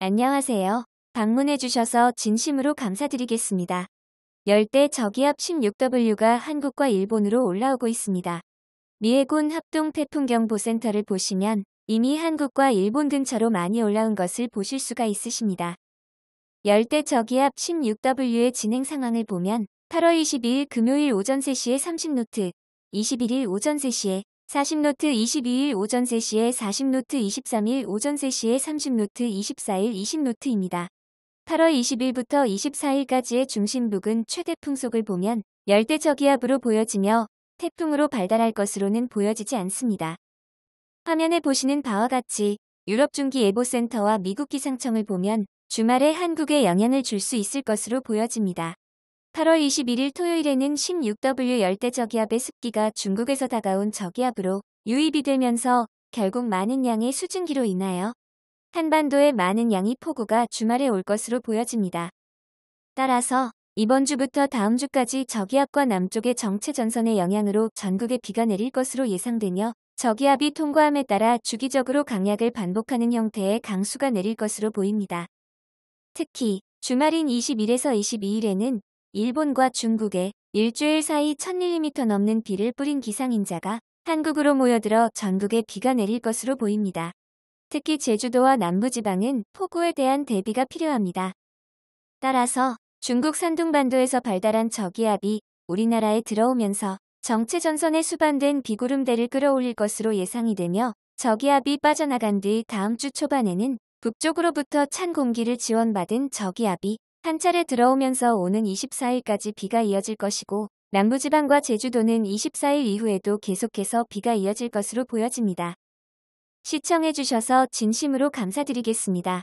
안녕하세요. 방문해주셔서 진심으로 감사드리겠습니다. 열대 저기압 16W가 한국과 일본으로 올라오고 있습니다. 미해군 합동 태풍경보센터를 보시면 이미 한국과 일본 근처로 많이 올라온 것을 보실 수가 있으십니다. 열대 저기압 16W의 진행 상황을 보면 8월 22일 금요일 오전 3시에 30노트, 21일 오전 3시에 40노트 22일 오전 3시에 40노트 23일 오전 3시에 30노트 24일 20노트입니다. 8월 20일부터 24일까지의 중심 북은 최대 풍속을 보면 열대 저기압으로 보여지며 태풍으로 발달할 것으로는 보여지지 않습니다. 화면에 보시는 바와 같이 유럽 중기 예보센터와 미국 기상청을 보면 주말에 한국에 영향을 줄 수 있을 것으로 보여집니다. 8월 21일 토요일에는 16W 열대 저기압의 습기가 중국에서 다가온 저기압으로 유입이 되면서 결국 많은 양의 수증기로 인하여 한반도에 많은 양이 폭우가 주말에 올 것으로 보여집니다. 따라서 이번 주부터 다음 주까지 저기압과 남쪽의 정체 전선의 영향으로 전국에 비가 내릴 것으로 예상되며 저기압이 통과함에 따라 주기적으로 강약을 반복하는 형태의 강수가 내릴 것으로 보입니다. 특히 주말인 21에서 22일에는 일본과 중국에 일주일 사이 1000mm 넘는 비를 뿌린 기상인자가 한국으로 모여들어 전국에 비가 내릴 것으로 보입니다. 특히 제주도와 남부지방은 폭우에 대한 대비가 필요합니다. 따라서 중국 산둥반도에서 발달한 저기압이 우리나라에 들어오면서 정체전선에 수반된 비구름대를 끌어올릴 것으로 예상이 되며 저기압이 빠져나간 뒤 다음 주 초반에는 북쪽으로부터 찬 공기를 지원받은 저기압이 한 차례 들어오면서 오는 24일까지 비가 이어질 것이고 남부지방과 제주도는 24일 이후에도 계속해서 비가 이어질 것으로 보여집니다. 시청해주셔서 진심으로 감사드리겠습니다.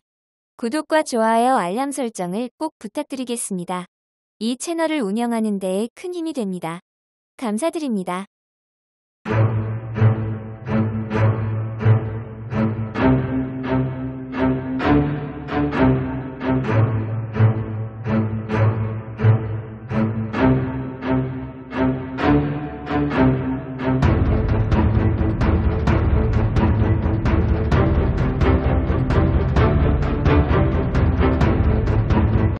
구독과 좋아요 알람 설정을 꼭 부탁드리겠습니다. 이 채널을 운영하는 데에 큰 힘이 됩니다. 감사드립니다.